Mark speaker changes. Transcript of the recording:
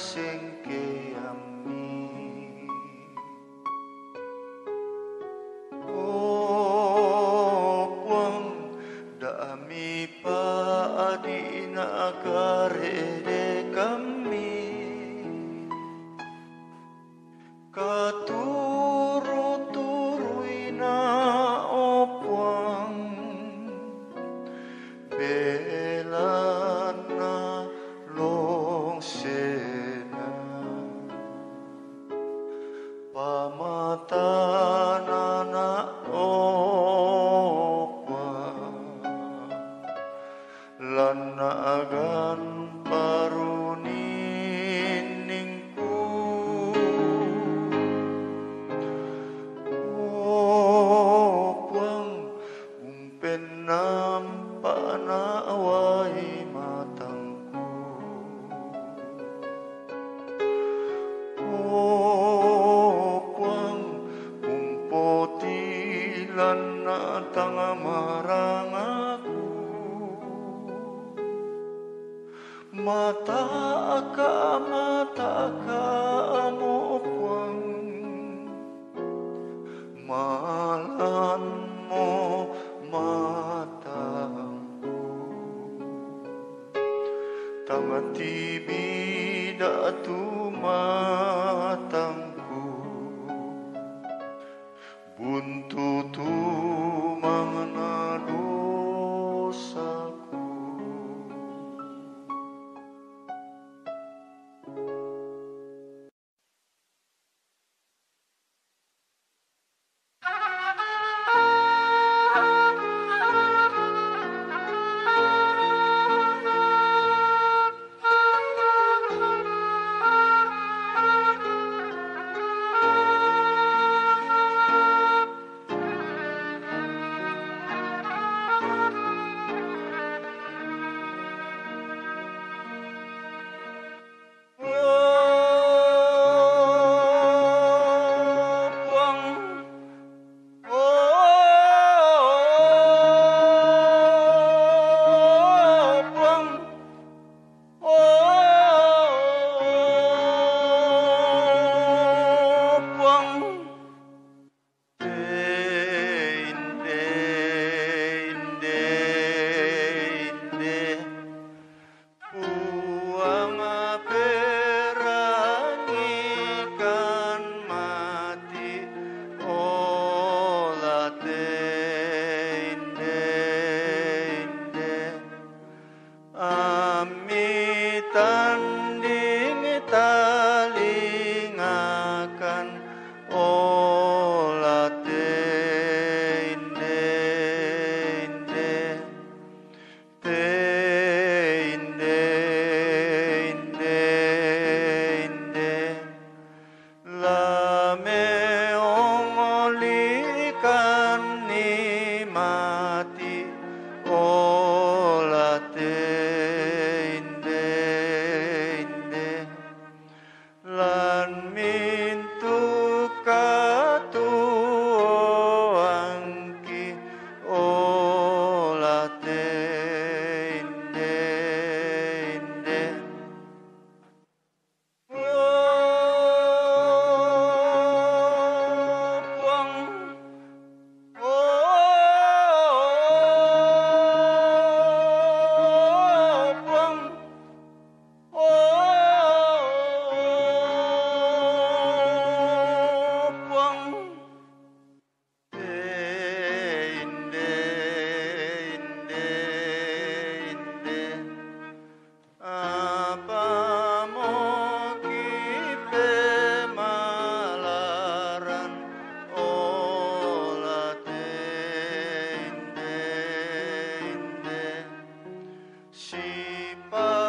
Speaker 1: Kasi mata ka, mata ka mo amopwang malan mo matangku. Matamku Buntu tu buntutu But.